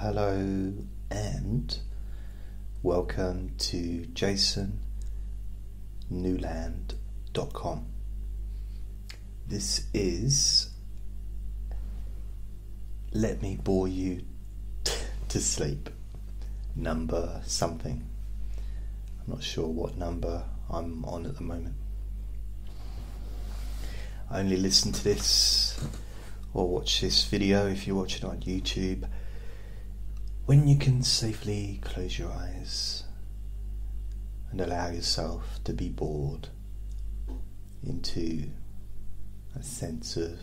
hello, and welcome to jasonnewland.com. This is Let Me Bore You to Sleep, number something. I'm not sure what number I'm on at the moment. I only listen to this or watch this video if you're watching it on YouTube when you can safely close your eyes and allow yourself to be bored into a sense of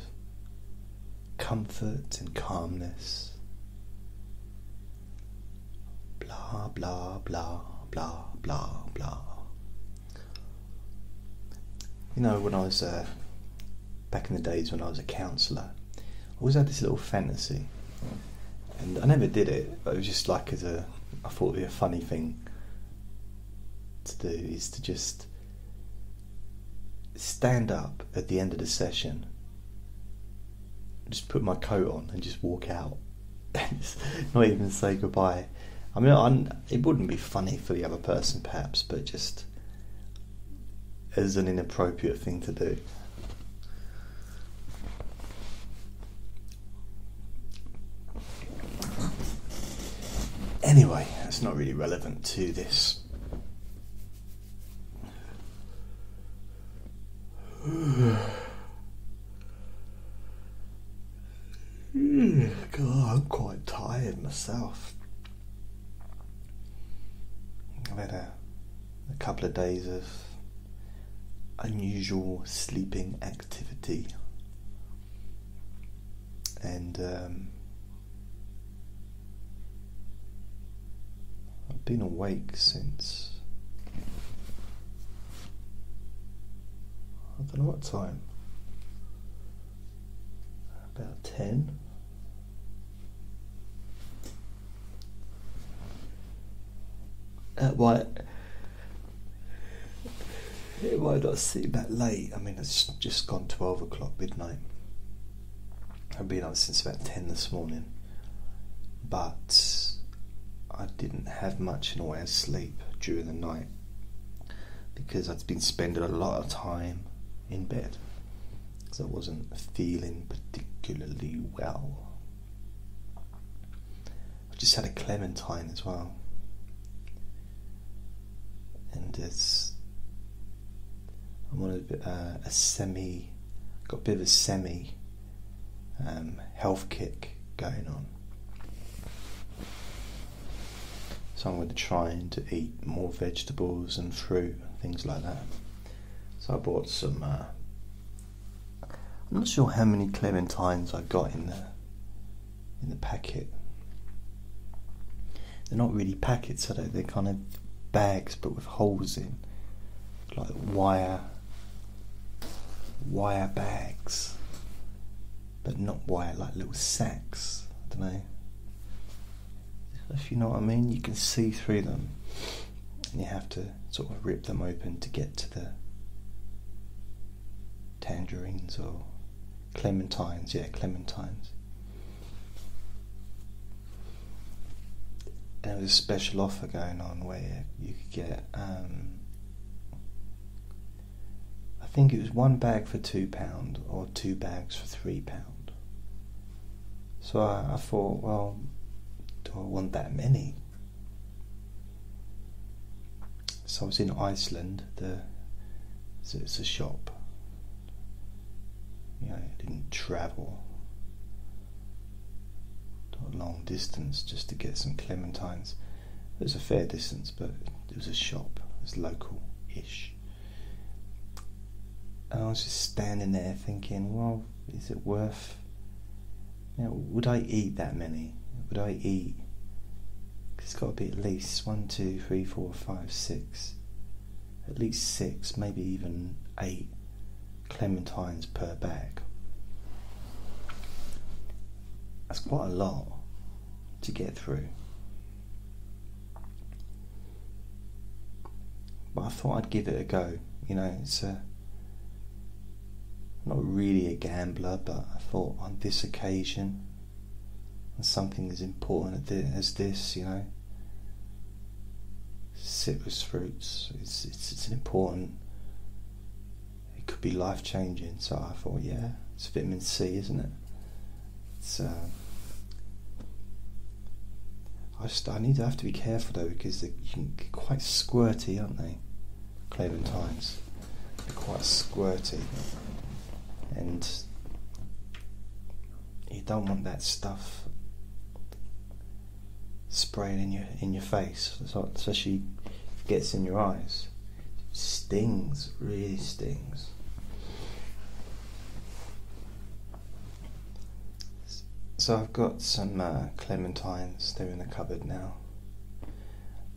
comfort and calmness. Blah, blah, blah, blah, blah, blah. You know, when I was uh, back in the days when I was a counsellor, I always had this little fantasy and I never did it. But it was just like as a, I thought it'd be a funny thing to do is to just stand up at the end of the session, just put my coat on and just walk out, not even say goodbye. I mean, I'm, it wouldn't be funny for the other person, perhaps, but just as an inappropriate thing to do. Anyway, that's not really relevant to this. God, I'm quite tired myself. I've had a, a couple of days of unusual sleeping activity. And um, been awake since I don't know what time. About ten. Why? It might not seem that late. I mean, it's just gone twelve o'clock midnight. I've been up since about ten this morning, but I didn't have much in the way of sleep during the night because I'd been spending a lot of time in bed because I wasn't feeling particularly well. I just had a clementine as well, and it's I'm on a, uh, a semi, got a bit of a semi um, health kick going on. So I'm going to try to eat more vegetables and fruit and things like that. So I bought some. Uh, I'm not sure how many clementines I got in the in the packet. They're not really packets, are they? They're kind of bags, but with holes in, like wire wire bags, but not wire, like little sacks. I don't know if you know what I mean. You can see through them, and you have to sort of rip them open to get to the tangerines or clementines. Yeah, clementines. There was a special offer going on where you could get. Um, I think it was one bag for two pound or two bags for three pound. So I, I thought, well, I want that many? So I was in Iceland. The so it's a shop. You know, I didn't travel a long distance just to get some clementines. It was a fair distance, but it was a shop. It was local-ish. And I was just standing there thinking, well, is it worth? You know, would I eat that many? would I eat? It's got to be at least one, two, three, four, five, six. At least six, maybe even eight clementines per bag. That's quite a lot to get through. But I thought I'd give it a go. You know, it's a not really a gambler, but I thought on this occasion and something as important as this, you know. Citrus fruits, it's, it's, it's an important, it could be life changing. So I thought, yeah, it's vitamin C, isn't it? It's, uh, I, just, I need to have to be careful though because they can get quite squirty, aren't they? Clementines, they're quite squirty, and you don't want that stuff spraying in your in your face, if it gets in your eyes. Stings, really stings. So I've got some uh, clementines. They're in the cupboard now.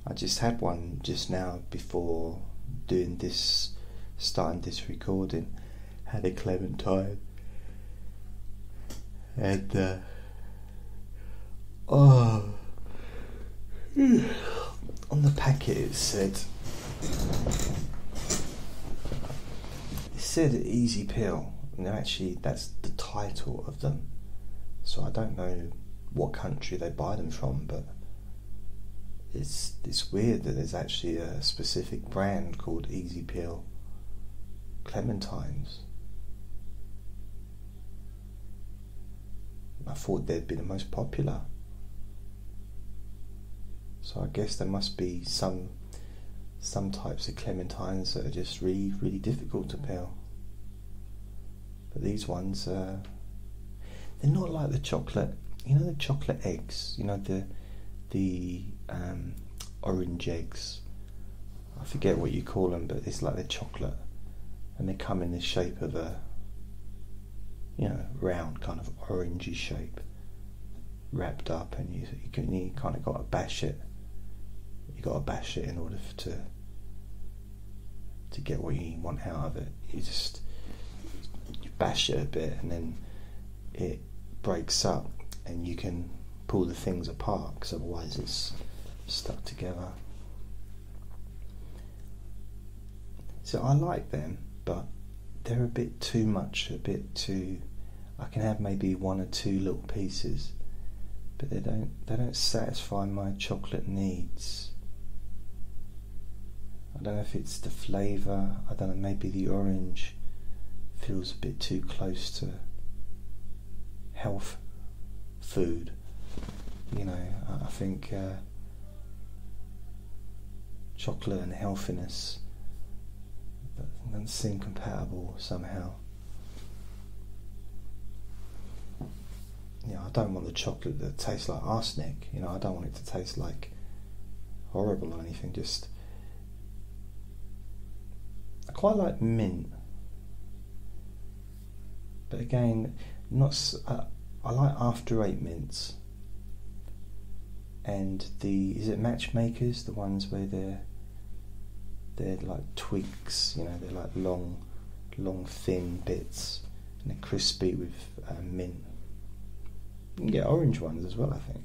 I just had one just now before doing this, starting this recording. Had a clementine, and uh, oh, the it said it said easy peel. And actually, that's the title of them so I don't know what country they buy them from, but it's it's weird that there's actually a specific brand called Easy Peel Clementines. I thought they'd be the most popular. So I guess there must be some some types of clementines that are just really really difficult to peel. But these ones uh, they're not like the chocolate. You know the chocolate eggs. You know the the um, orange eggs. I forget what you call them, but it's like the chocolate, and they come in the shape of a you know round kind of orangey shape, wrapped up, and you you, can, you kind of got to bash it. You got to bash it in order to to get what you want out of it. You just you bash it a bit, and then it breaks up and you can pull the things apart because otherwise it's stuck together. So I like them, but they're a bit too much, a bit too. I can have maybe one or two little pieces, but they don't. They don't satisfy my chocolate needs. I don't know if it's the flavour. I don't know. Maybe the orange feels a bit too close to health food. You know, I think uh, chocolate and healthiness doesn't seem compatible somehow. Know, I don't want the chocolate that tastes like arsenic. You know, I don't want it to taste like horrible or anything. Just I quite like mint, but again, not. Uh, I like After Eight mints, and the is it Matchmakers the ones where they're they're like twigs, you know, they're like long, long thin bits, and they're crispy with uh, mint. You can get orange ones as well, I think,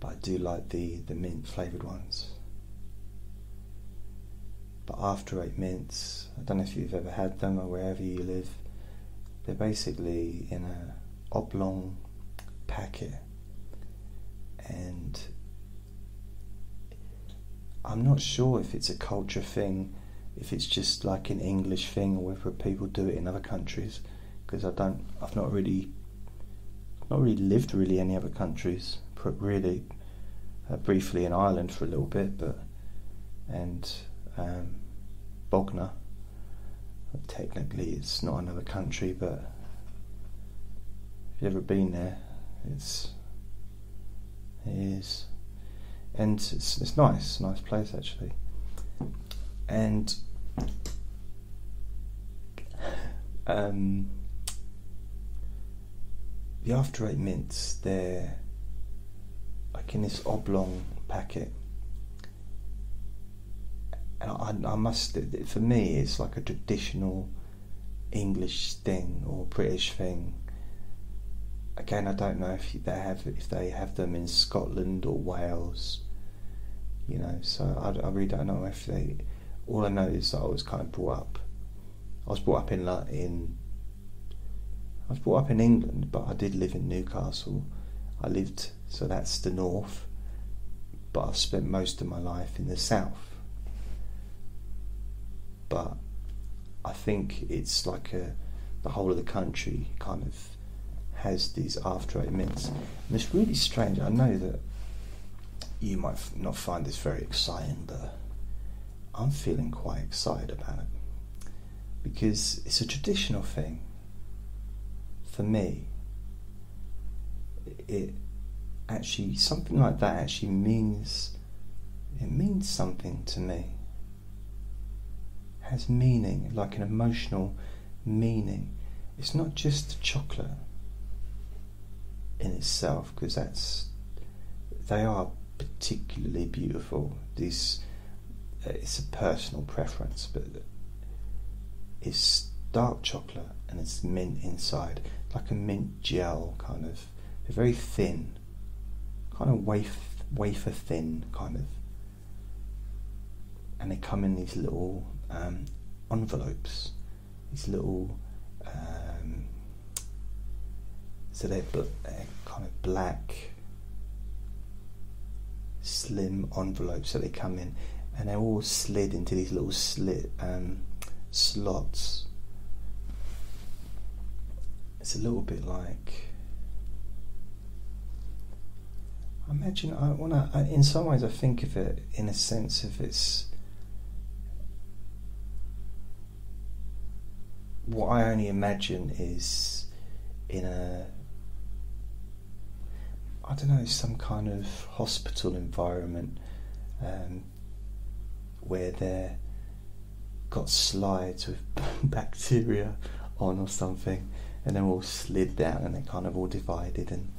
but I do like the the mint flavored ones. But After Eight mints, I don't know if you've ever had them or wherever you live they're basically in a oblong packet, and I'm not sure if it's a culture thing, if it's just like an English thing, or whether people do it in other countries. Because I don't, I've not really, not really lived really any other countries. Really, uh, briefly in Ireland for a little bit, but and um, Bognor. Technically it's not another country, but if you've ever been there, it's it is, and it's it's nice, nice place actually, and um, the after eight mints they're like in this oblong packet and I, I must for me it's like a traditional English thing or British thing. Again, I don't know if they have if they have them in Scotland or Wales. You know, so I, I really don't know if they. All I know is that I was kind of brought up. I was brought up in in I was brought up in England, but I did live in Newcastle. I lived, so that's the north, but I've spent most of my life in the south. But I think it's like a, the whole of the country kind of has these after eight mints. And it's really strange. I know that you might not find this very exciting, but I'm feeling quite excited about it because it's a traditional thing for me, it actually something like that actually means it means something to me. Has meaning, like an emotional meaning. It's not just chocolate in itself, because that's they are particularly beautiful. These uh, it's a personal preference, but it's dark chocolate and it's mint inside like a mint gel kind of. They're very thin, kind of wafer, wafer thin kind of. And they come in these little um, envelopes, these little. Um, so they're, they're kind of black, slim envelopes that they come in, and they're all slid into these little slit um, slots it's a little bit like I imagine I want to. In some ways, I think of it in a sense of it's what I only imagine is in a I don't know some kind of hospital environment um, where they're got slides with bacteria on or something and they're all slid down and they're kind of all divided and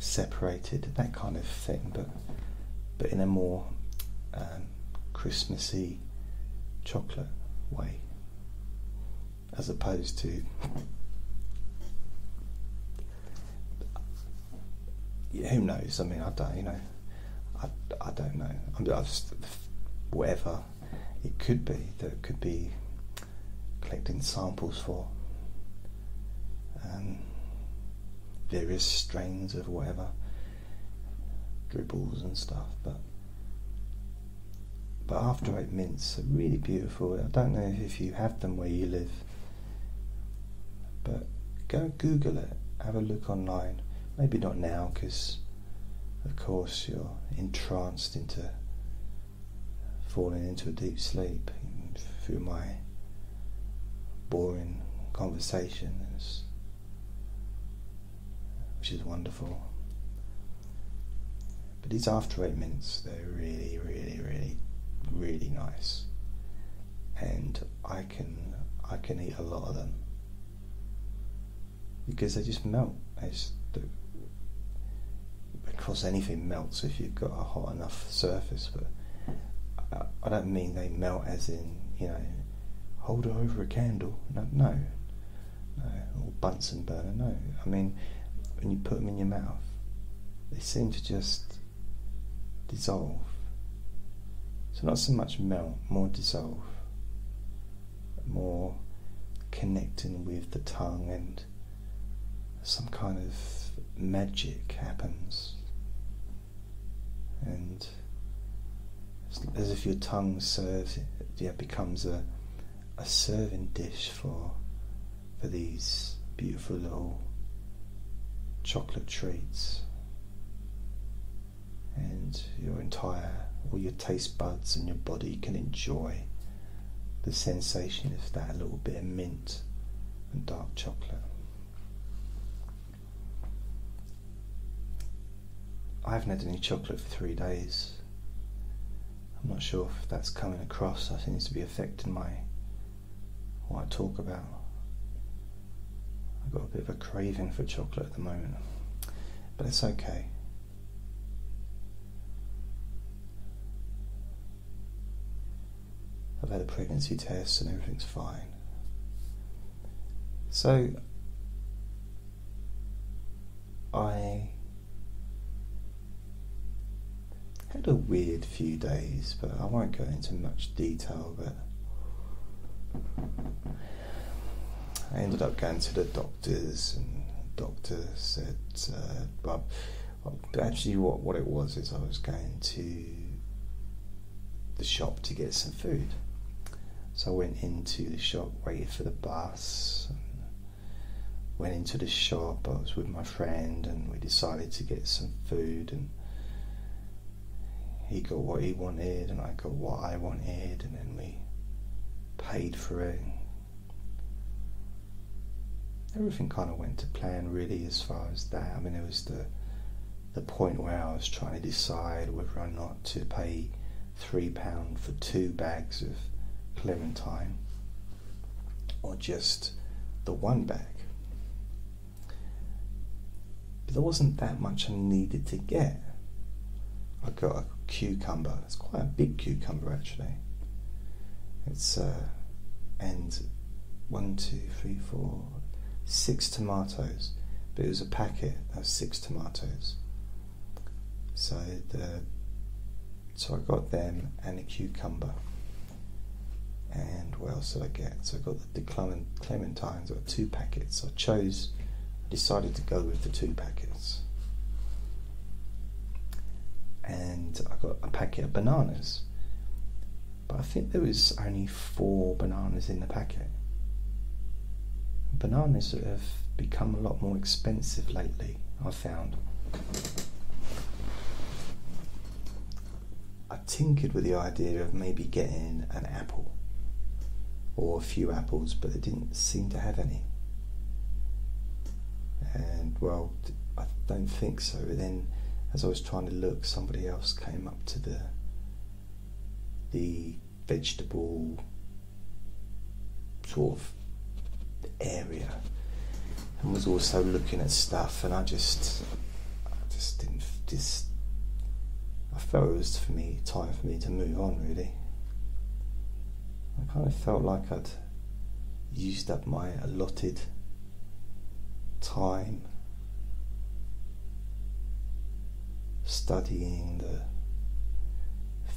separated, that kind of thing, but but in a more um, Christmassy chocolate way, as opposed to who knows? I mean, I don't, you know, I, I don't know. I'm just whatever it could be that could be collecting samples for um, various strains of whatever dribbles and stuff. But but after eight mints are really beautiful. I don't know if you have them where you live, but go Google it. Have a look online. Maybe not now because, of course, you're entranced into falling into a deep sleep through my boring conversation which is wonderful. But these after eight mints, they're really, really, really, really nice, and I can I can eat a lot of them because they just melt. It's the, of course, anything melts if you've got a hot enough surface, but I, I don't mean they melt as in you know hold it over a candle. No, no, no, or Bunsen burner. No, I mean when you put them in your mouth, they seem to just dissolve. So, not so much melt, more dissolve, more connecting with the tongue, and some kind of magic happens. And as if your tongue serves, yeah, becomes a, a serving dish for, for these beautiful little chocolate treats and your entire all your taste buds and your body can enjoy the sensation of that little bit of mint and dark chocolate. I haven't had any chocolate for three days. I'm not sure if that's coming across. I think it's to be affecting my what I talk about. I've got a bit of a craving for chocolate at the moment, but it's okay. I've had a pregnancy test and everything's fine. So, I had a weird few days, but I won't go into much detail. But I ended up going to the doctors, and the doctor said, uh, actually, what, what it was is I was going to the shop to get some food. So I went into the shop, waited for the bus, went into the shop. I was with my friend, and we decided to get some food. And he got what he wanted, and I got what I wanted, and then we paid for it everything kind of went to plan really as far as that. I mean, it was the the point where I was trying to decide whether or not to pay three pound for two bags of clementine or just the one bag. But there wasn't that much I needed to get. I got a cucumber. It's quite a big cucumber actually. It's uh, and one, two, three, four, six tomatoes, but it was a packet of six tomatoes. So the so I got them and a cucumber. And what else did I get? So I got the, the clementines. I got two packets. I chose, decided to go with the two packets. And I got a packet of bananas. But I think there was only four bananas in the packet bananas have become a lot more expensive lately, I've found. I tinkered with the idea of maybe getting an apple or a few apples, but they didn't seem to have any. And well, I don't think so. Then, as I was trying to look, somebody else came up to the the vegetable sort of area and was also looking at stuff and I just I just didn't just I felt it was for me time for me to move on really. I kind of felt like I'd used up my allotted time studying the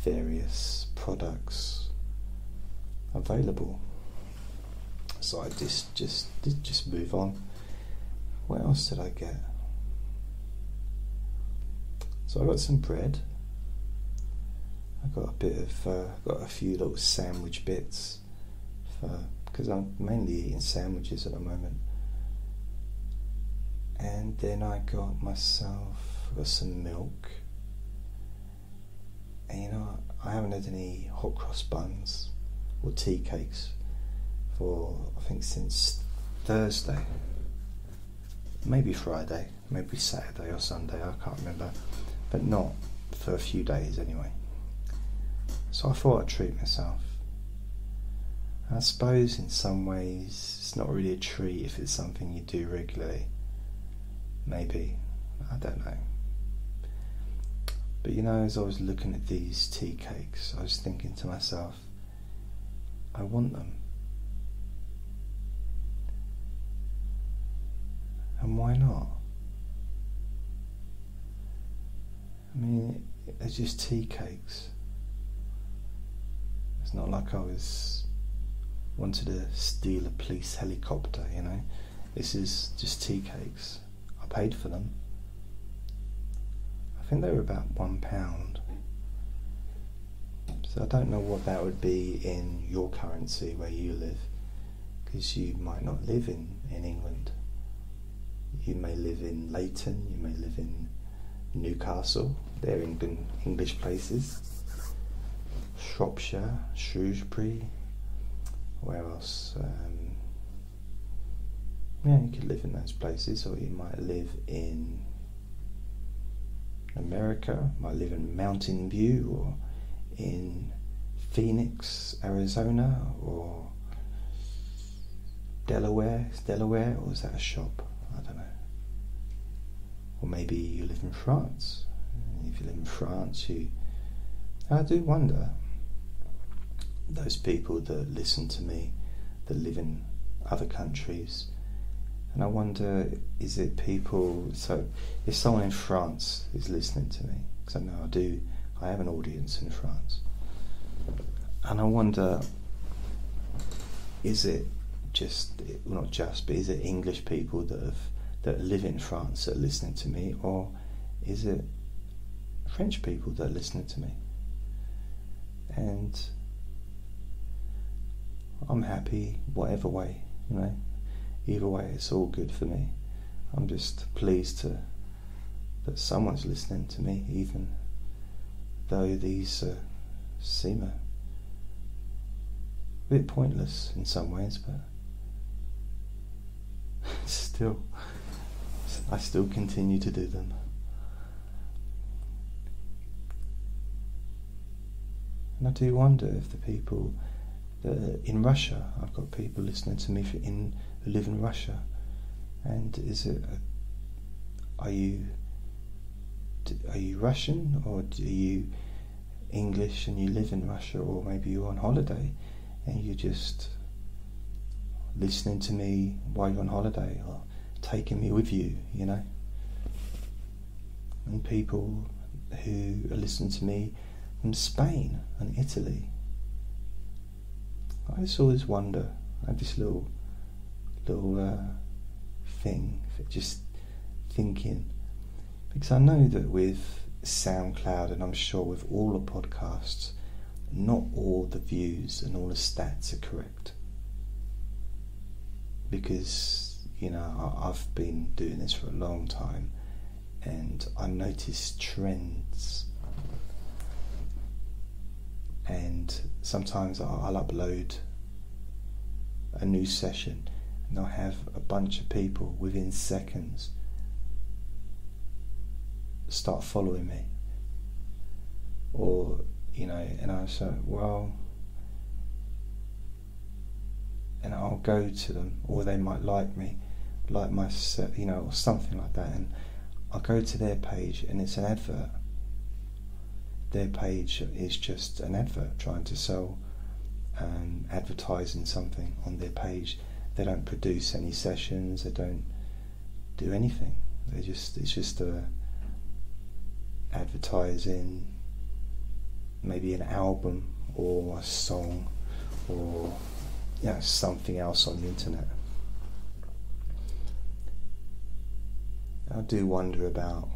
various products available so I just just did just move on. What else did I get? So I got some bread. I got a bit of uh, got a few little sandwich bits because I'm mainly eating sandwiches at the moment. And then I got myself got some milk. And you know, I haven't had any hot cross buns or tea cakes for I think since Thursday, maybe Friday, maybe Saturday or Sunday, I can't remember, but not for a few days anyway. So I thought I'd treat myself. I suppose in some ways it's not really a treat if it's something you do regularly. Maybe, I don't know. But you know, as I was looking at these tea cakes, I was thinking to myself, I want them. And why not? I mean, they're just tea cakes. It's not like I was wanted to steal a police helicopter, you know. This is just tea cakes. I paid for them. I think they were about one pound. So I don't know what that would be in your currency where you live, because you might not live in, in England. You may live in Leighton, you may live in Newcastle, they're England, English places. Shropshire, Shrewsbury, where else? Um, yeah, you could live in those places, or you might live in America, might live in Mountain View, or in Phoenix, Arizona, or Delaware. Is Delaware, or is that a shop? I don't know. Or maybe you live in France. If you live in France, you. I do wonder those people that listen to me that live in other countries. And I wonder, is it people? So, if someone in France is listening to me, because I know I do, I have an audience in France, and I wonder, is it just well, not just, but is it English people that have that live in France that are listening to me, or is it French people that are listening to me? And I'm happy whatever way, you know. Either way, it's all good for me. I'm just pleased to that someone's listening to me, even though these uh, seem a bit pointless in some ways, but still, I still continue to do them. And I do wonder if the people that in Russia, I've got people listening to me in who live in Russia, and is it? A, are you? Are you Russian or are you English and you live in Russia, or maybe you're on holiday and you're just listening to me while you're on holiday or taking me with you, you know? And people who are listening to me from Spain and Italy. I just always wonder, I have this little, little uh, thing, just thinking, because I know that with SoundCloud and I'm sure with all the podcasts, not all the views and all the stats are correct. Because, you know, I've been doing this for a long time and I notice trends. And sometimes I'll upload a new session and I'll have a bunch of people within seconds start following me. Or, you know, and I say, well, and I'll go to them, or they might like me, like my, you know, or something like that, and I'll go to their page, and it's an advert. Their page is just an advert trying to sell, um, advertising something on their page. They don't produce any sessions. They don't do anything. They just it's just a advertising maybe an album or a song or you know, something else on the internet. I do wonder about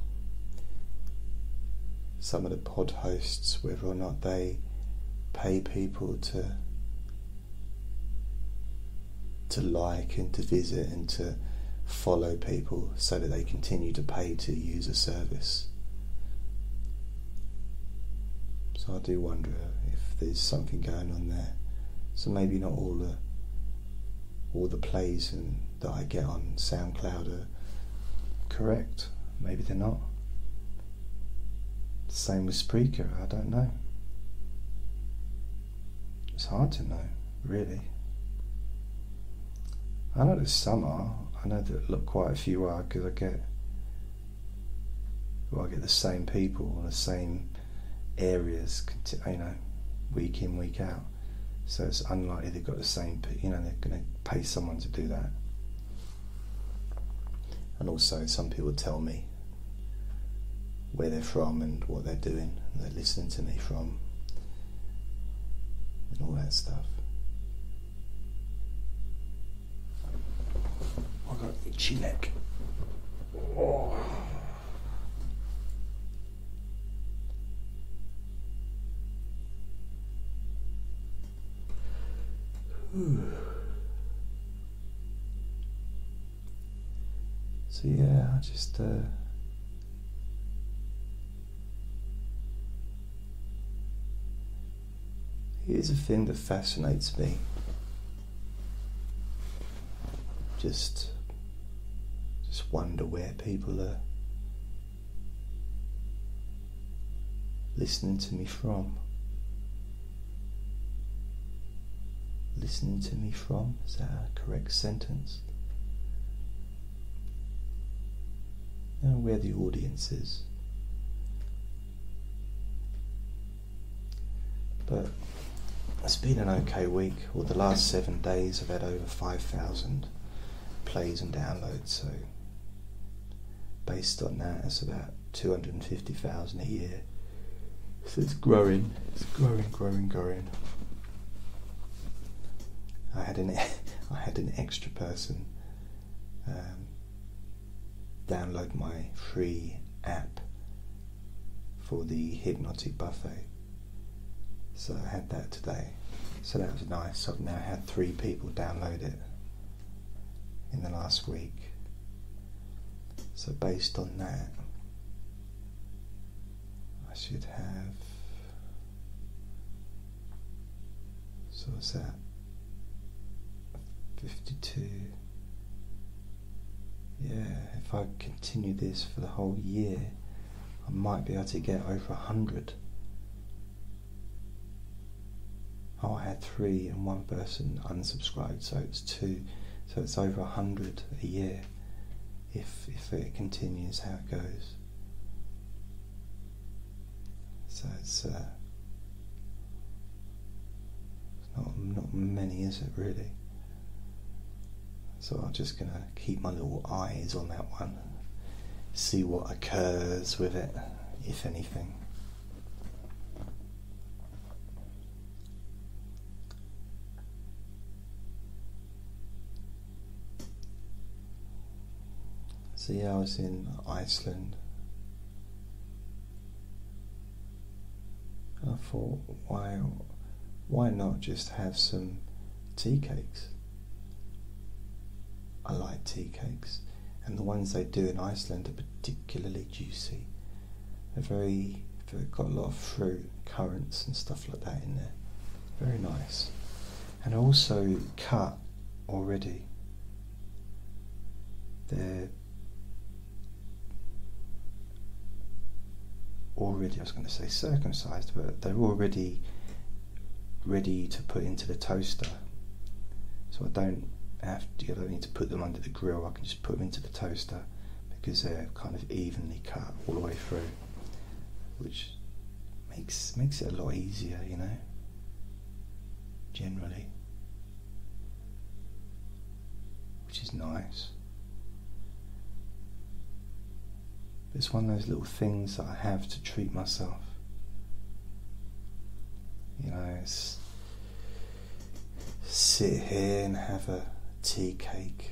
some of the pod hosts, whether or not they pay people to to like and to visit and to follow people so that they continue to pay to use a service. So I do wonder if there's something going on there. So maybe not all the all the plays and that I get on SoundCloud are correct. Maybe they're not. Same with Spreaker. I don't know. It's hard to know, really. I know there's some are. I know that look quite a few are because I get well, I get the same people, in the same areas, you know, week in, week out. So it's unlikely they've got the same, you know, they're going to pay someone to do that. And also, some people tell me where they're from and what they're doing, and they're listening to me from, and all that stuff. I got itchy neck. Oh. So yeah, I just uh, here's a thing that fascinates me. Just wonder where people are listening to me from. listening to me from? Is that a correct sentence? Know where the audience is. But it's been an okay week. Well, the last seven days I've had over 5,000 plays and downloads, so based on that, it's about 250,000 a year. So it's growing, it's growing, growing, growing. I had an I had an extra person um, download my free app for the hypnotic buffet. So I had that today. So that was nice. I've now had three people download it in the last week. So based on that, I should have. So what's that? 52. Yeah, if I continue this for the whole year, I might be able to get over a hundred. Oh, I had three and one person unsubscribed, so it's two, so it's over a hundred a year if if it continues how it goes. So it's uh, not not many, is it really? So I'm just gonna keep my little eyes on that one, see what occurs with it, if anything. So yeah, I was in Iceland. I thought, why, why not just have some tea cakes? I like tea cakes, and the ones they do in Iceland are particularly juicy. They're very, they've got a lot of fruit, currants, and stuff like that in there. Very nice, and also cut already. They're already, I was going to say circumcised, but they're already ready to put into the toaster. So I don't have to, I don't need to put them under the grill, I can just put them into the toaster because they're kind of evenly cut all the way through, which makes makes it a lot easier, you know. Generally, which is nice. It's one of those little things that I have to treat myself. You know, it's sit here and have a tea cake,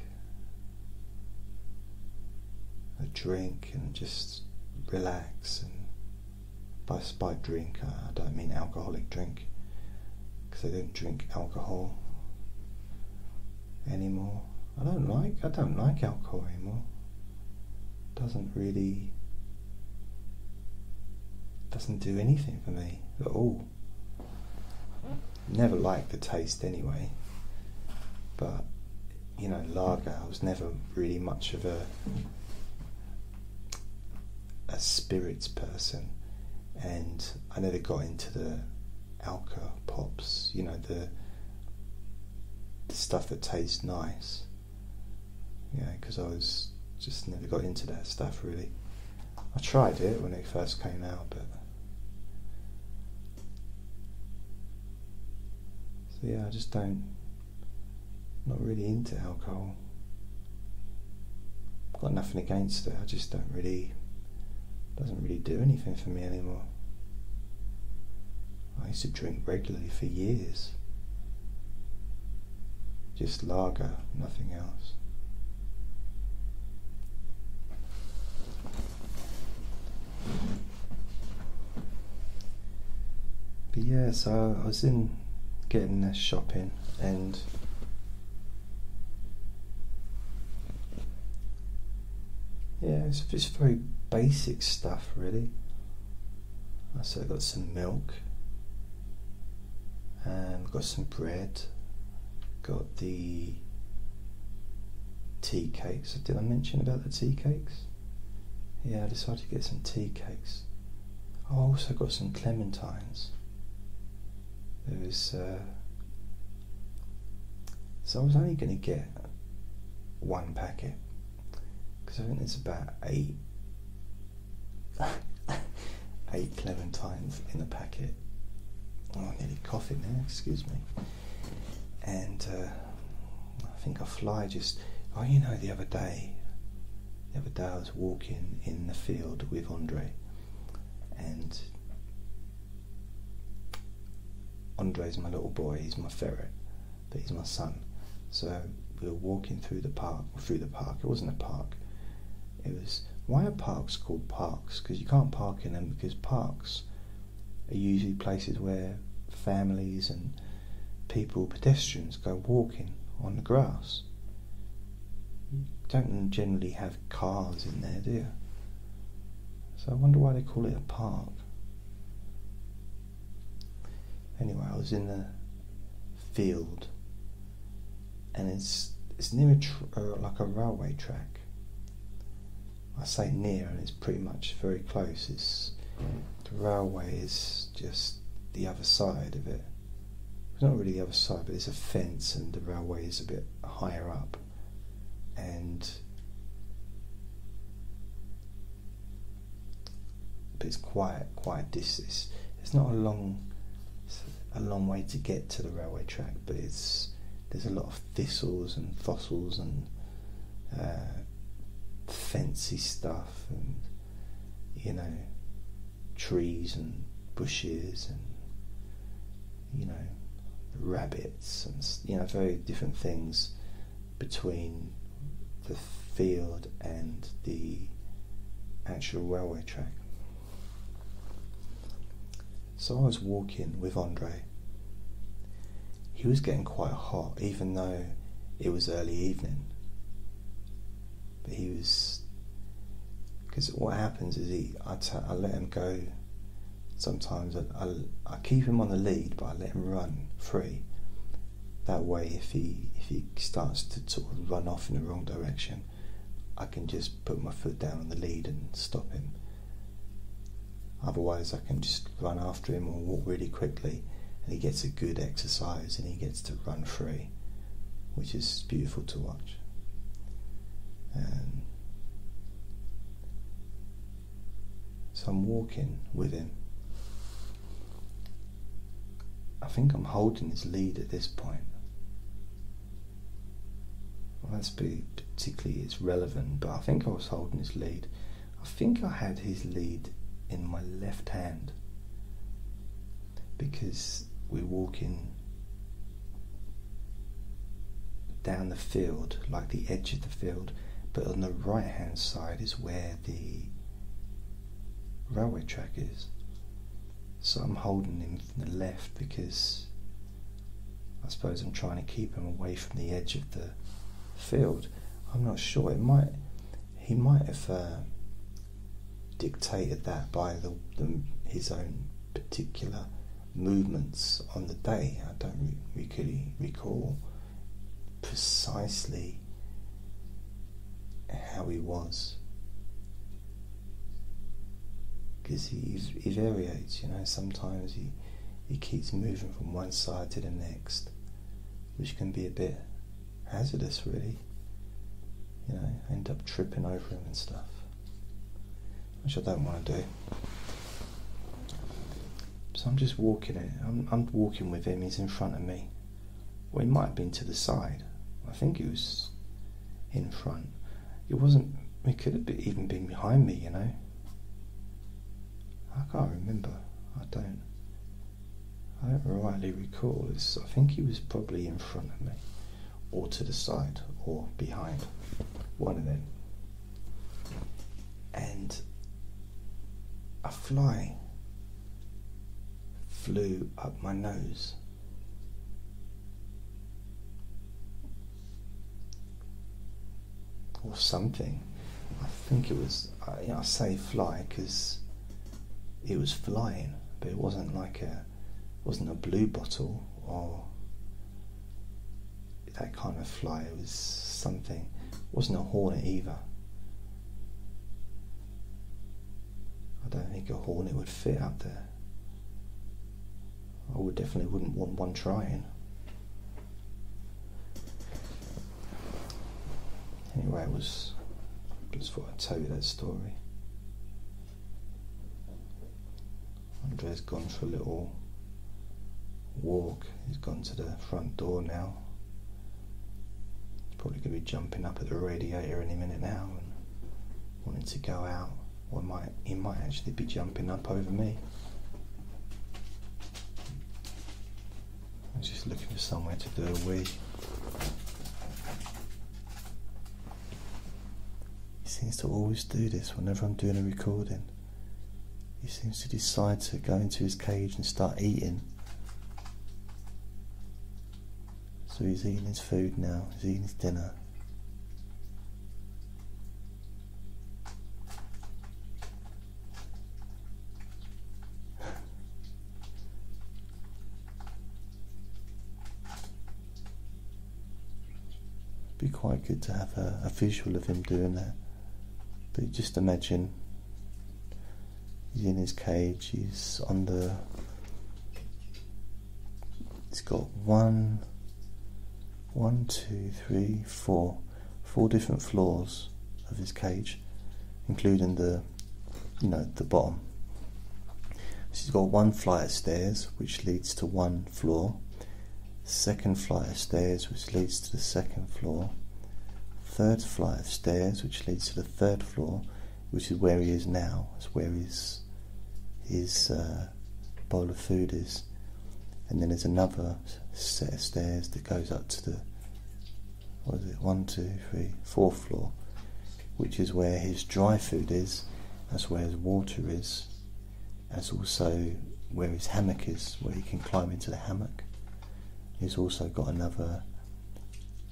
a drink, and just relax. And by, by drink, I don't mean alcoholic drink, because I don't drink alcohol anymore. I don't like I don't like alcohol anymore doesn't really doesn't do anything for me at all. Never liked the taste anyway, but you know, lager. I was never really much of a a spirits person, and I never got into the alka pops. You know, the, the stuff that tastes nice. Yeah, because I was just never got into that stuff really. I tried it when it first came out, but so yeah, I just don't, not really into alcohol. Got nothing against it. I just don't really, doesn't really do anything for me anymore. I used to drink regularly for years. Just lager, nothing else. But yeah, so I was in getting this shopping and yeah, it's, it's very basic stuff really. I so I got some milk and got some bread, got the tea cakes. Did I mention about the tea cakes? Yeah, I decided to get some tea cakes. I also got some clementines. There was, uh, so I was only going to get one packet because I think there's about eight, eight clementines in a packet. Oh, I nearly coughing there. Excuse me. And uh, I think a fly just. Oh, you know, the other day the other day I was walking in the field with Andre, and Andre's my little boy, he's my ferret, but he's my son. So we were walking through the park, through the park. It wasn't a park. It was why are parks called parks? Because you can't park in them because parks are usually places where families and people, pedestrians, go walking on the grass. You don't generally have cars in there, do you? So I wonder why they call it a park. Anyway, I was in the field, and it's it's near a uh, like a railway track. I say near, and it's pretty much very close. It's the railway is just the other side of it. It's not really the other side, but it's a fence, and the railway is a bit higher up, and but it's quite quite distance. It's not a long a long way to get to the railway track, but it's there's a lot of thistles and fossils and uh, fancy stuff and you know trees and bushes and you know rabbits and you know very different things between the field and the actual railway track. So I was walking with Andre. He was getting quite hot, even though it was early evening. But he was, because what happens is he, I, t- I let him go. Sometimes I, I, I keep him on the lead, but I let him run free. That way, if he if he starts to sort of run off in the wrong direction, I can just put my foot down on the lead and stop him. Otherwise, I can just run after him or walk really quickly, and he gets a good exercise and he gets to run free, which is beautiful to watch. And so I'm walking with him. I think I'm holding his lead at this point. Well, that's particularly it's relevant, but I think I was holding his lead. I think I had his lead in my left hand because we're walking down the field, like the edge of the field, but on the right hand side is where the railway track is. So I'm holding him from the left because I suppose I'm trying to keep him away from the edge of the field. I'm not sure. It might he might have uh, dictated that by the, the, his own particular movements on the day. I don't really recall precisely how he was because he, he variates, you know. Sometimes he he keeps moving from one side to the next, which can be a bit hazardous, really. You know, end up tripping over him and stuff which I don't want to do. So I'm just walking it. I'm, I'm walking with him. He's in front of me. Well, he might have been to the side. I think he was in front. It wasn't. It could have been, even been behind me. You know. I can't remember. I don't. I don't rightly recall. It's, I think he was probably in front of me, or to the side, or behind. One of them. And a fly flew up my nose. Or something. I think it was, I, I say fly because it was flying, but it wasn't like a, wasn't a blue bottle or that kind of fly. It was something. It wasn't a hornet either. I don't think a hornet would fit up there. I would definitely wouldn't want one trying. Anyway, I was just thought I'd tell you that story. Andre's gone for a little walk. He's gone to the front door now. He's probably going to be jumping up at the radiator any minute now and wanting to go out. Or might he might actually be jumping up over me. I'm just looking for somewhere to do a wee. He seems to always do this whenever I'm doing a recording. He seems to decide to go into his cage and start eating. So he's eating his food now, he's eating his dinner. Quite good to have a, a visual of him doing that. But just imagine he's in his cage, he's on the. He's got one, one, two, three, four, four different floors of his cage, including the, you know, the bottom. So he's got one flight of stairs which leads to one floor second flight of stairs which leads to the second floor, third flight of stairs which leads to the third floor, which is where he is now, it's where his his uh, bowl of food is, and then there's another set of stairs that goes up to the what is it one, two, three, fourth floor, which is where his dry food is, that's where his water is, that's also where his hammock is, where he can climb into the hammock. He's also got another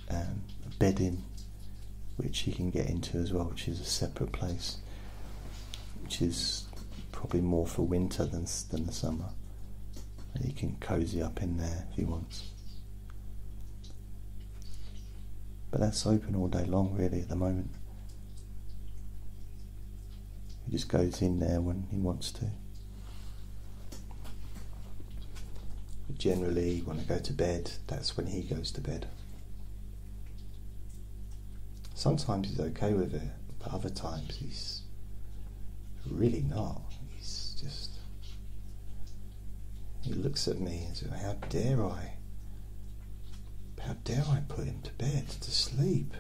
um, bedding which he can get into as well, which is a separate place, which is probably more for winter than than the summer. And he can cozy up in there if he wants. But that's open all day long, really, at the moment. He just goes in there when he wants to. But generally, when I go to bed, that's when he goes to bed. Sometimes he's okay with it, but other times he's really not. He's just. He looks at me and says, How dare I? How dare I put him to bed, to sleep?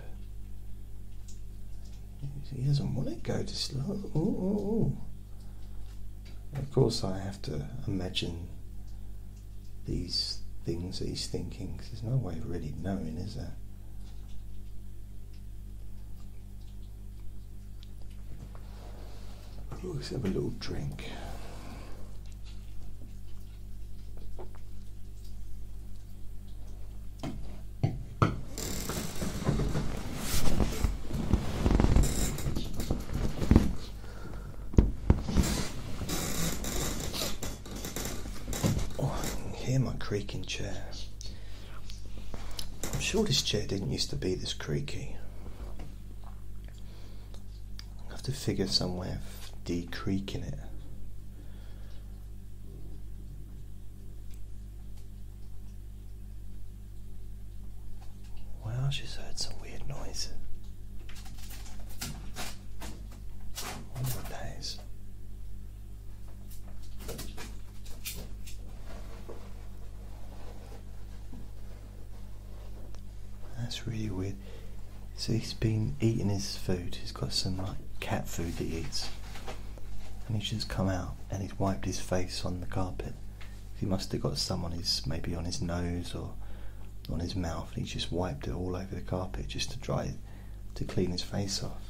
He doesn't want to go to sleep. Ooh, ooh, ooh. Of course, I have to imagine these things that he's thinking. There's no way of really knowing, is there? Let's have a little drink. Oh, Hear my creaking chair. I'm sure this chair didn't used to be this creaky. I have to figure some way of decreaking it. Well, she's heard some weird noises. That's really weird. So he's been eating his food. He's got some like cat food that he eats, and he's just come out and he's wiped his face on the carpet. He must have got some on his maybe on his nose or on his mouth, and he just wiped it all over the carpet just to dry to clean his face off.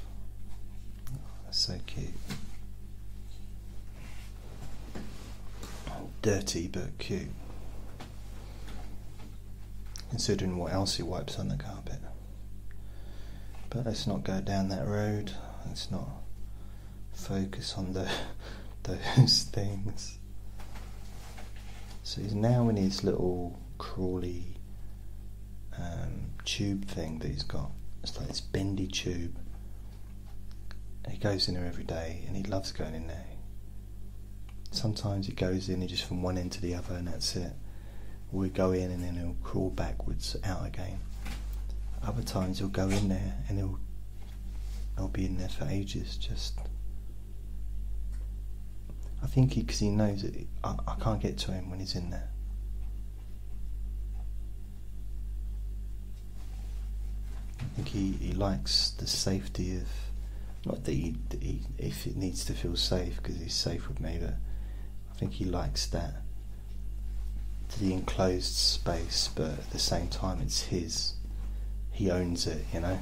Oh, that's so cute. Dirty but cute considering what else he wipes on the carpet. But let's not go down that road. Let's not focus on the those things. So he's now in his little crawly um, tube thing that he's got. It's like this bendy tube. he goes in there every day, and he loves going in there. Sometimes he goes in and just from one end to the other, and that's it will go in and then he'll crawl backwards out again. Other times he'll go in there and he'll he'll be in there for ages. Just I think he, because he, knows that I, I can't get to him when he's in there. I think he, he likes the safety of not that he, he if it needs to feel safe because he's safe with me, but I think he likes that the enclosed space, but at the same time, it's his. He owns it, you know.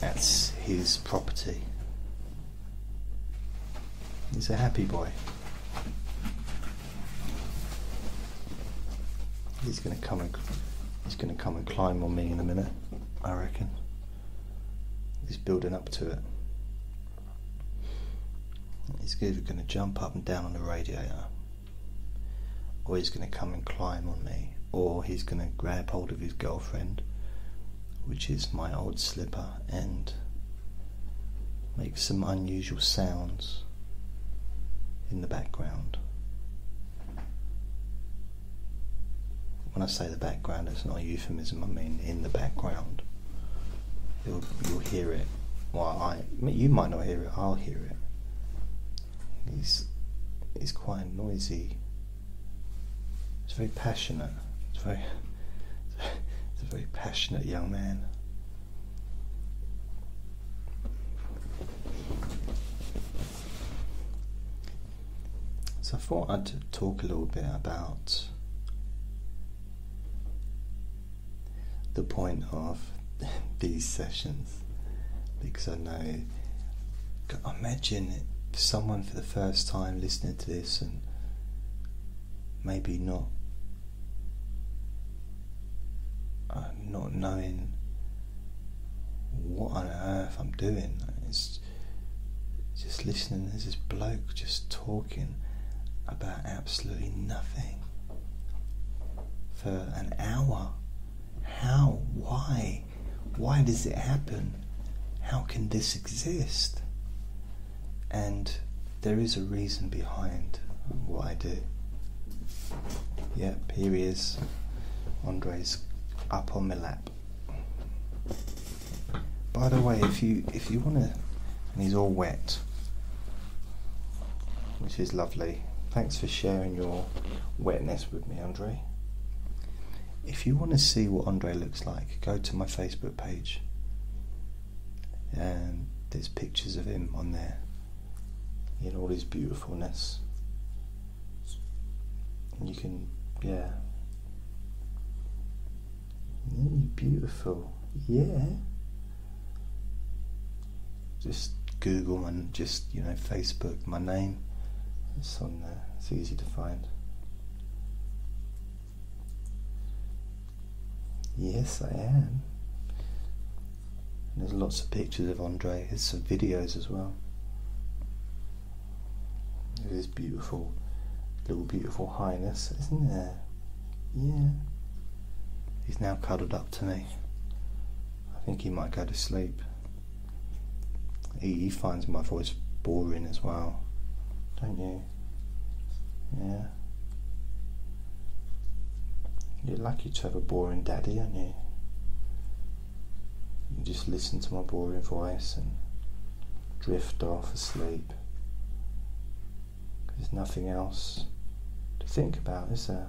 That's his property. He's a happy boy. He's gonna come and he's gonna come and climb on me in a minute, I reckon. He's building up to it. He's either gonna jump up and down on the radiator, or he's gonna come and climb on me, or he's gonna grab hold of his girlfriend, which is my old slipper, and make some unusual sounds in the background. When I say the background, it's not a euphemism. I mean in the background. You'll you'll hear it. Well, I you might not hear it. I'll hear it. He's he's quite noisy. It's very passionate. It's very he's a very passionate young man. So I thought I'd talk a little bit about the point of these sessions because I know. Imagine someone for the first time listening to this and maybe not uh, not knowing what on earth I'm doing. It's just listening. There's this bloke just talking about absolutely nothing for an hour. How? Why? Why does it happen? How can this exist? And there is a reason behind what I do. Yep, here he is. Andre's up on my lap. By the way, if you if you want to, and he's all wet, which is lovely. Thanks for sharing your wetness with me, Andre. If you want to see what Andre looks like, go to my Facebook page. And there's pictures of him on there in all his beautifulness. And you can, yeah. beautiful? Yeah. Just Google and just, you know, Facebook, my name. It's on there. It's easy to find. Yes, I am. And there's lots of pictures of Andre. There's some videos as well. It is beautiful, little beautiful highness, isn't there? Yeah. He's now cuddled up to me. I think he might go to sleep. He, he finds my voice boring as well, don't you? Yeah. You're lucky to have a boring daddy, aren't you? You just listen to my boring voice and drift off asleep. There's nothing else to think about, is there?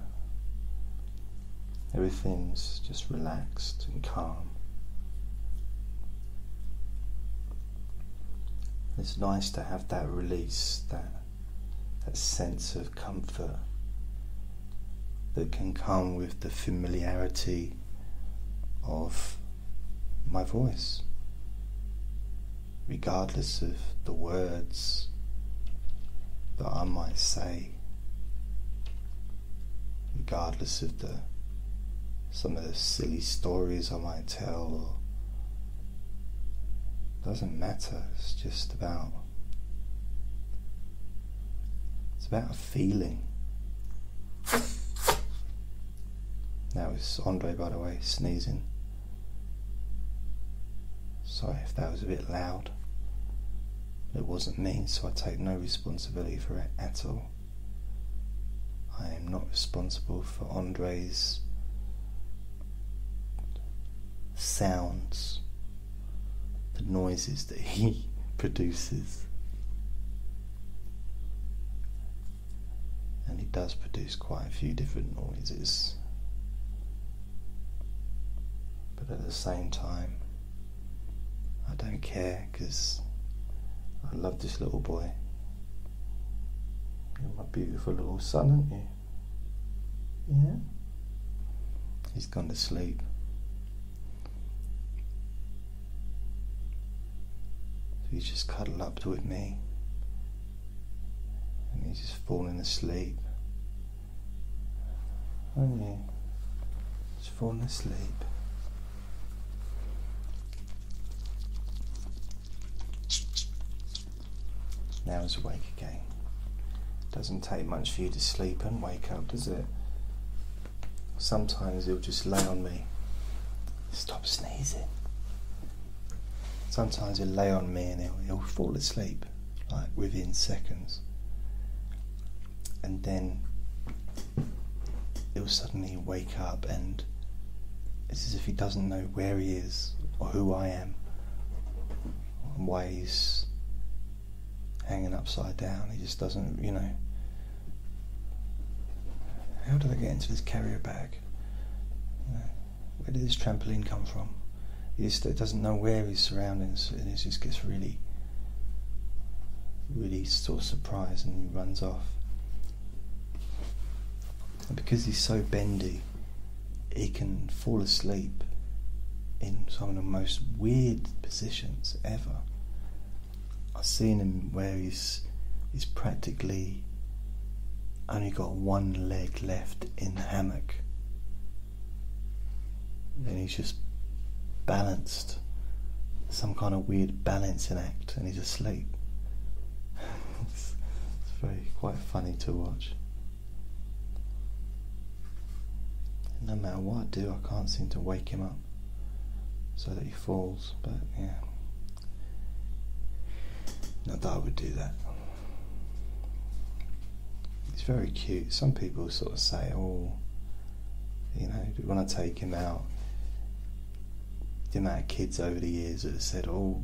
Everything's just relaxed and calm. It's nice to have that release, that that sense of comfort that can come with the familiarity of my voice, regardless of the words that I might say, regardless of the some of the silly stories I might tell. or Doesn't matter. It's just about it's about a feeling. That was Andre, by the way, sneezing. Sorry if that was a bit loud. It wasn't me, so I take no responsibility for it at all. I am not responsible for Andre's sounds, the noises that he produces. And he does produce quite a few different noises. But at the same time, I don't care because I love this little boy. You're my beautiful little son, aren't you? Yeah? He's gone to sleep. So he's just cuddled up with me and he's just falling asleep. Oh yeah, he's falling asleep. Now he's awake again. Doesn't take much for you to sleep and wake up, does it? Sometimes he'll just lay on me. Stop sneezing. Sometimes he'll lay on me and he'll, he'll fall asleep, like within seconds. And then he'll suddenly wake up and it's as if he doesn't know where he is or who I am and why he's hanging upside down. He just doesn't, you know. How did I get into this carrier bag? Where did this trampoline come from? He just doesn't know where his surroundings, and he just gets really, really sort of surprised, and he runs off. And because he's so bendy, he can fall asleep in some of the most weird positions ever. I've seen him where he's he's practically only got one leg left in the hammock. And he's just balanced some kind of weird balancing act and he's asleep. it's, it's very quite funny to watch. No matter what I do, I can't seem to wake him up so that he falls, but yeah. Not that I would do that. He's very cute. Some people sort of say, oh, you know, when I take him out, the amount of kids over the years that have said, oh,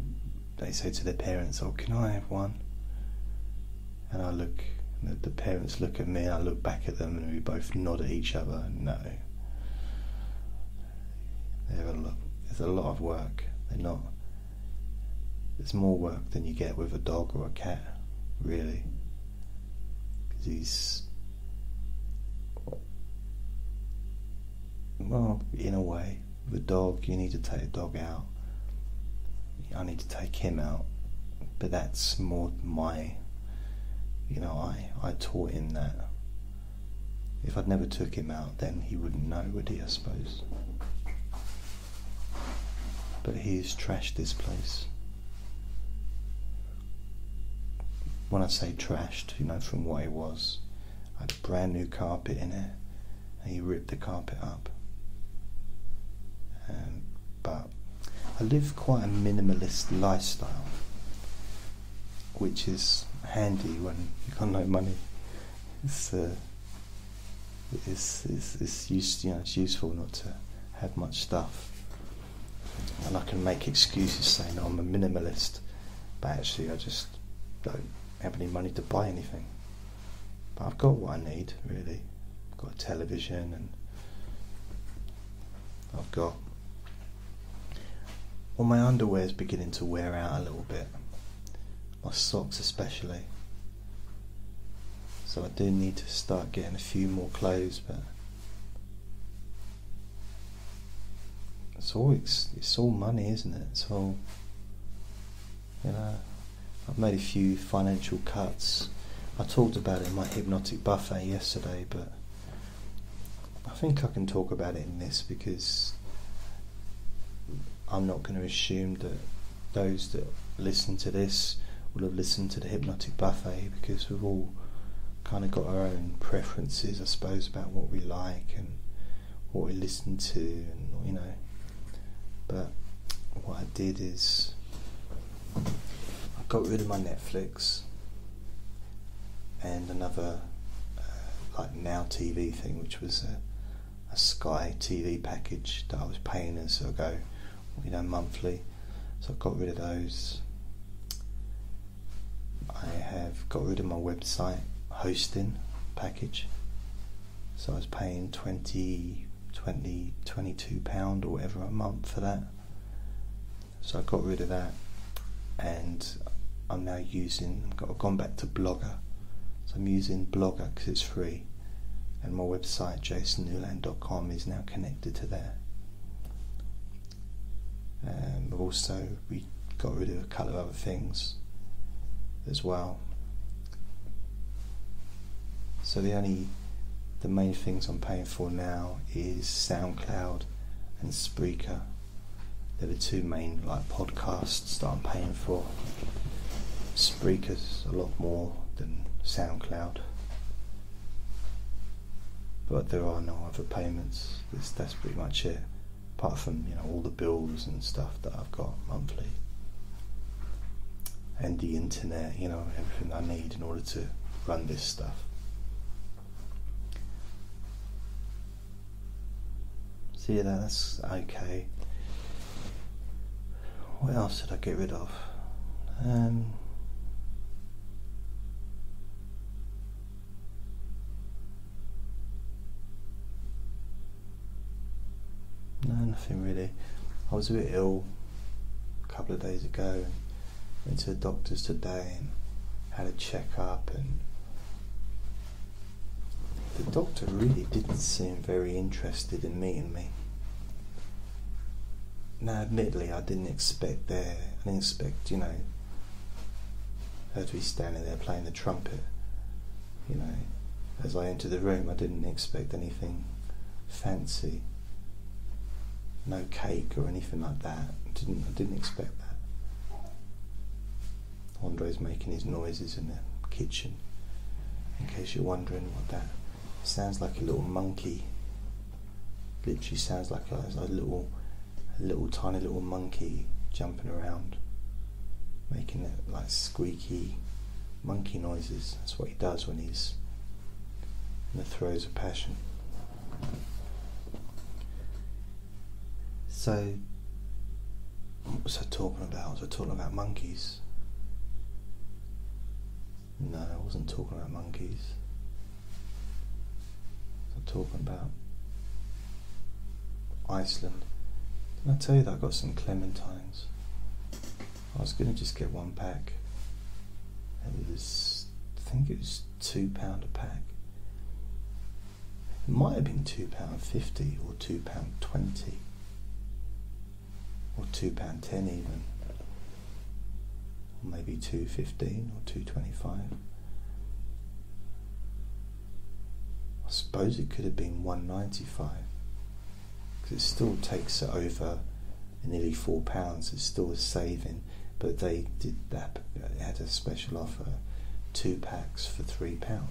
they say to their parents, oh, can I have one? And I look, the parents look at me, and I look back at them, and we both nod at each other, no. They're a lot, there's a lot of work. They're not it's more work than you get with a dog or a cat, really. Because he's. Well, in a way, with a dog, you need to take a dog out. I need to take him out. But that's more my. You know, I, I taught him that. If I'd never took him out, then he wouldn't know, would he, I suppose? But he's trashed this place. when I say trashed, you know, from what it was, I had a brand new carpet in it, and he ripped the carpet up. Um, but I live quite a minimalist lifestyle, which is handy when you've got no money. It's uh, it's, it's, it's, use, you know, it's useful not to have much stuff. And I can make excuses saying I'm a minimalist, but actually I just don't have any money to buy anything. But I've got what I need, really. I've got a television and I've got. Well, my underwear is beginning to wear out a little bit. My socks, especially. So I do need to start getting a few more clothes, but it's all it's, it's all money, isn't it? It's all you know. I've made a few financial cuts. I talked about it in my hypnotic buffet yesterday, but I think I can talk about it in this because I'm not going to assume that those that listen to this will have listened to the hypnotic buffet because we've all kind of got our own preferences, I suppose, about what we like and what we listen to, and you know. But what I did is I got rid of my Netflix and another uh, like Now TV thing, which was a, a, Sky TV package that I was paying as I go, you know, monthly. So I got rid of those. I have got rid of my website hosting package. So I was paying 20, 20, 22 pound or whatever a month for that. So I got rid of that and I'm now using, I've gone back to Blogger. So I'm using Blogger because it's free. And my website, jasonnewland.com, is now connected to there. Um, I've also we got rid of a couple of other things as well. So the only the main things I'm paying for now is SoundCloud and Spreaker. They're the two main like podcasts that I'm paying for. Spreaker's a lot more than SoundCloud. But there are no other payments. That's pretty much it. Apart from, you know, all the bills and stuff that I've got monthly. And the internet, you know, everything I need in order to run this stuff. Yeah, that's okay. What else did I get rid of? Um, no, nothing really. I was a bit ill a couple of days ago went to the doctor's today and had a checkup and the doctor really didn't seem very interested in meeting me. Now, admittedly, I didn't expect there. I didn't expect, you know, her to be standing there playing the trumpet. You know, as I entered the room, I didn't expect anything fancy. No cake or anything like that. I didn't I didn't expect that. Andre's making his noises in the kitchen. In case you're wondering what that sounds like, a little monkey. Literally sounds like a, a little little tiny little monkey jumping around, making it like squeaky monkey noises. That's what he does when he's in the throes of passion. So, what was I talking about? Was I talking about monkeys? No, I wasn't talking about monkeys. I was talking about Iceland. I tell you that I got some clementines? I was going to just get one pack. It was, I think it was two pound a pack. It might have been two pound fifty or two pound twenty, or two pound ten even, or maybe two fifteen or two twenty five. I suppose it could have been one ninety five it still takes over nearly four pounds. It's still a saving, but they did that. It had a special offer, two packs for three pound.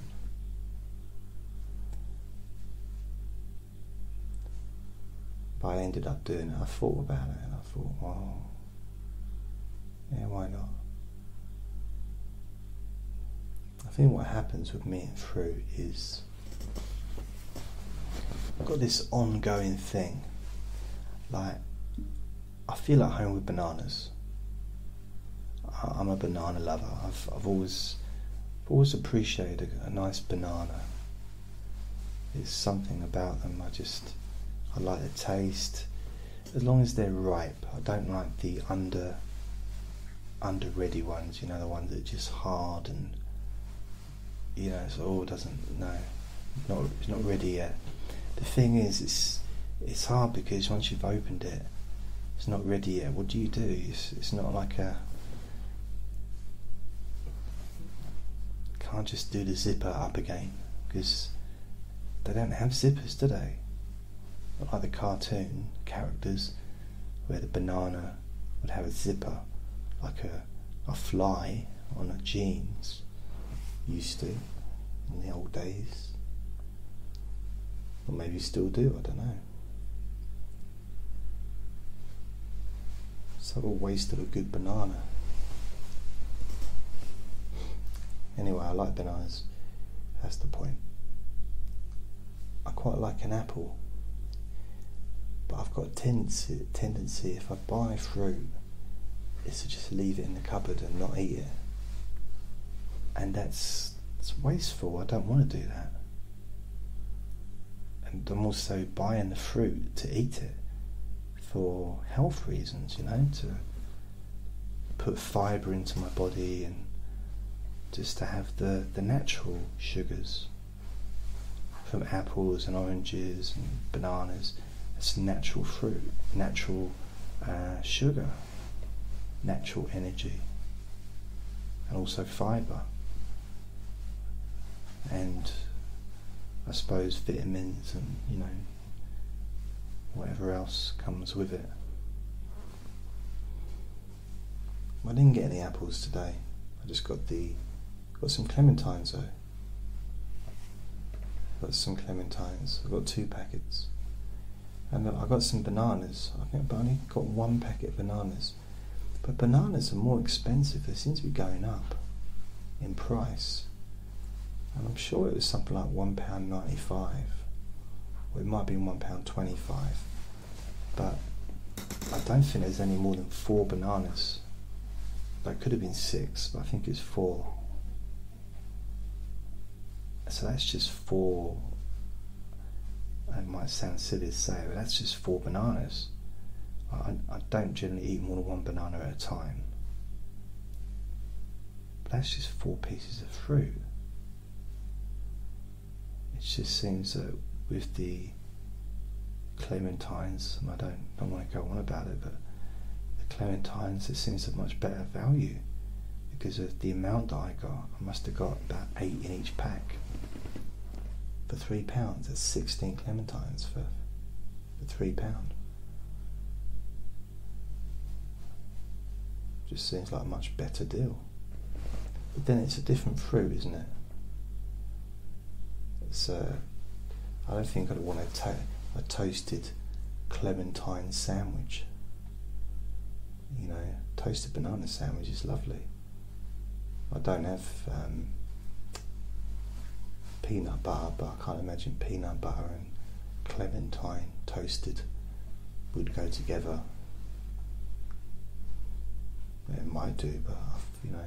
But I ended up doing it. I thought about it, and I thought, well, yeah, why not? I think what happens with me and fruit is I've got this ongoing thing like I feel at home with bananas. I'm a banana lover. I've I've always always appreciated a, a nice banana. There's something about them. I just I like the taste. As long as they're ripe, I don't like the under under ready ones. You know the ones that are just hard and you know so oh doesn't no not it's not ready yet. The thing is, it's it's hard because once you've opened it, it's not ready yet. What do you do? It's, it's not like a can't just do the zipper up again because they don't have zippers, do they? Not like the cartoon characters where the banana would have a zipper, like a a fly on a jeans used to in the old days. Or maybe still do, I don't know. It's like a waste of a good banana. Anyway, I like bananas. That's the point. I quite like an apple. But I've got a tendency, tendency if I buy fruit, is to just leave it in the cupboard and not eat it. And that's it's wasteful. I don't want to do that. And I'm also buying the fruit to eat it for health reasons, you know, to put fibre into my body and just to have the, the natural sugars from apples and oranges and bananas. It's natural fruit, natural uh, sugar. natural energy and also fibre and I suppose vitamins and you know whatever else comes with it. I didn't get any apples today. I just got the got some clementines though. Got some clementines. I got two packets, and I got some bananas. I think I only got one packet of bananas, but bananas are more expensive. They seem to be going up in price, and I'm sure it was something like one pound ninety-five, it might be one pound twenty-five, but I don't think there's any more than four bananas. That could have been six, but I think it's four. So that's just four. It might sound silly to say, but that's just four bananas. I, I don't generally eat more than one banana at a time. But that's just four pieces of fruit. It just seems that with the clementines, and I don't, don't want to go on about it, but the clementines, it seems a much better value because of the amount that I got. I must have got about eight in each pack for three pounds. That's 16 clementines for, for three pound. Just seems like a much better deal. But then it's a different fruit, isn't it? It's uh, I don't think I'd want a, to a toasted clementine sandwich you know, toasted banana sandwich is lovely. I don't have um, peanut butter, but I can't imagine peanut butter and clementine toasted would go together. It might do, but I've, you know,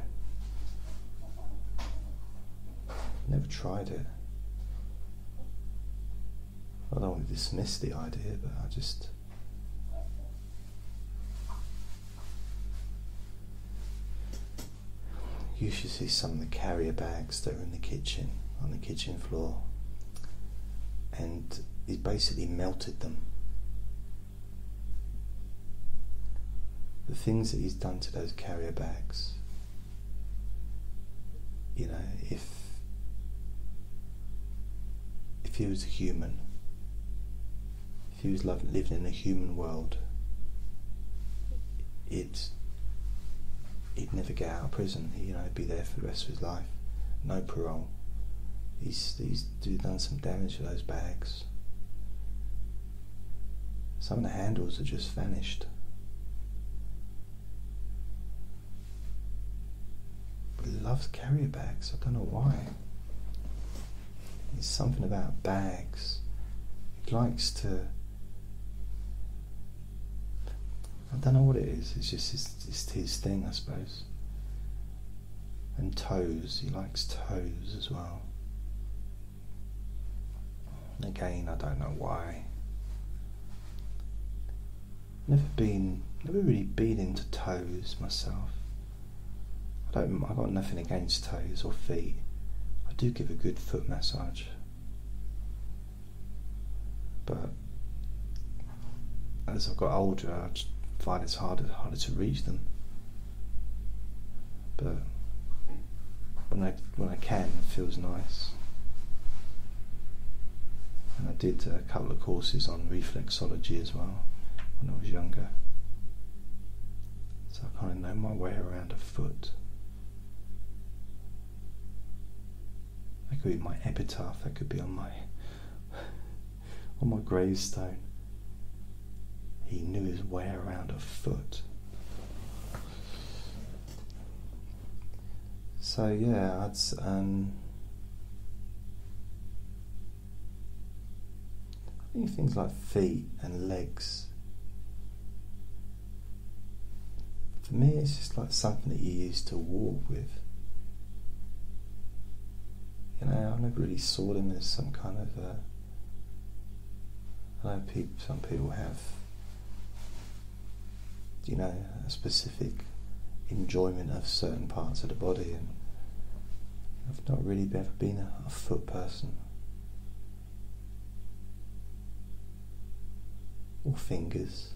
never tried it. I don't want to dismiss the idea, but I just you should see some of the carrier bags that are in the kitchen, on the kitchen floor. And he basically melted them. The things that he's done to those carrier bags, you know, if if he was a human, was living in a human world, it he'd never get out of prison. You know, he'd be there for the rest of his life. No parole. He's he's done some damage to those bags. Some of the handles are just vanished. But he loves carrier bags. I don't know why. There's something about bags. He likes to don't know what it is. It's just his, it's his thing, I suppose. And toes. He likes toes as well. Again, I don't know why. Never been, never really been into toes myself. I don't. I got nothing against toes or feet. I do give a good foot massage, but as I've got older, I just find it's harder harder to reach them. But when I when I can, it feels nice. And I did a couple of courses on reflexology as well when I was younger. So I kind of know my way around a foot. That could be my epitaph. That could be on my on my gravestone. He knew his way around a foot. So yeah, it's um, I think things like feet and legs. For me, it's just like something that you used to walk with. You know, I never really saw them as some kind of. Uh, I know people, some people have you know, a specific enjoyment of certain parts of the body, and I've not really ever been a, a foot person. Or fingers,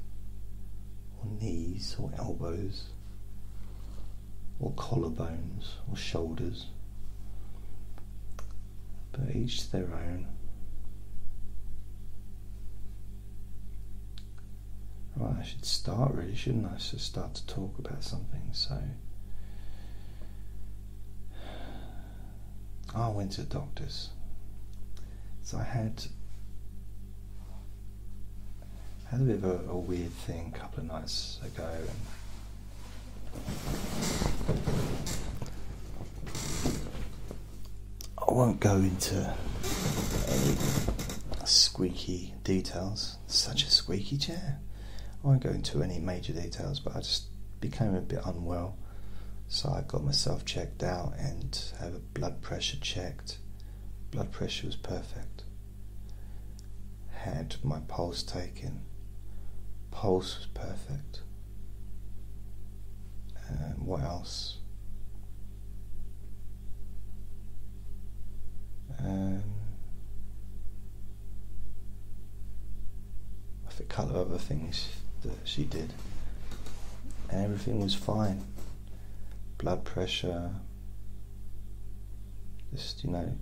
or knees, or elbows. or collarbones or shoulders. But each their own. Right, I should start really, shouldn't I? Should start to talk about something. So, I went to the doctor's. So I had had a bit of a, a weird thing a couple of nights ago, I won't go into any squeaky details. Such a squeaky chair. I won't go into any major details, but I just became a bit unwell. So I got myself checked out and had a blood pressure checked. Blood pressure was perfect. Had my pulse taken. Pulse was perfect. And what else? Um, a couple of other things that she did, and everything was fine. Blood pressure, just you know.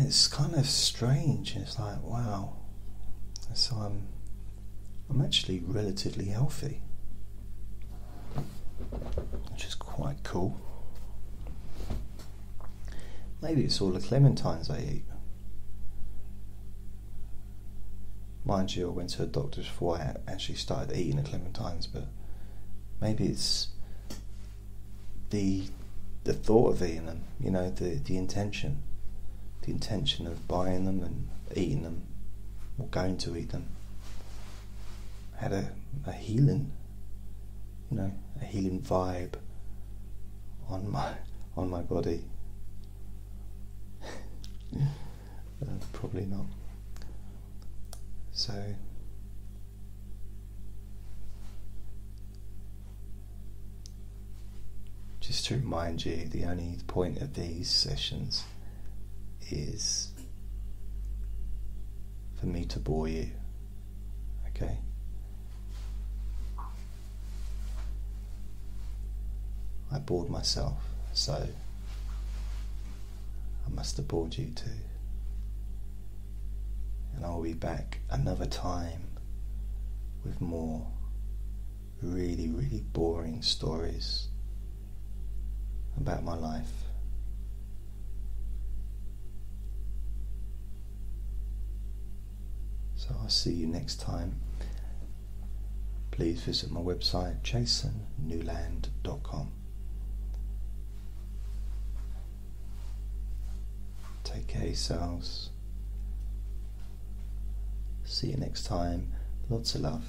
It's kind of strange. It's like, wow. So I'm, I'm actually relatively healthy, which is quite cool. Maybe it's all the clementines I eat. Mind you, I went to a doctor's before I actually started eating the clementines, but maybe it's the the thought of eating them. You know, the the intention, the intention of buying them and eating them, or going to eat them. Had a, a healing, you know, a healing vibe on my on my body. Probably not. So, just to remind you, the only point of these sessions is for me to bore you. Okay? I bored myself, so I must have bored you too. And I'll be back another time with more really, really boring stories about my life. So I'll see you next time. Please visit my website jasonnewland.com. Take care yourselves. See you next time. Lots of love.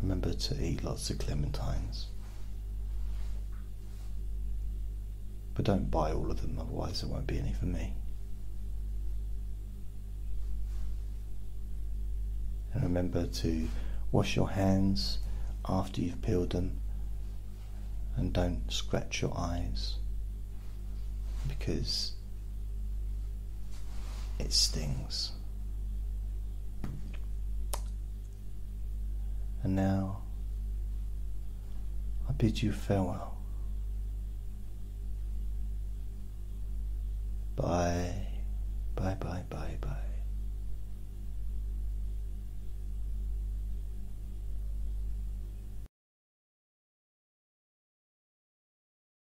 Remember to eat lots of clementines. But don't buy all of them, otherwise, there won't be any for me. And remember to wash your hands after you've peeled them and don't scratch your eyes because it stings. And now I bid you farewell. Bye, bye, bye, bye, bye.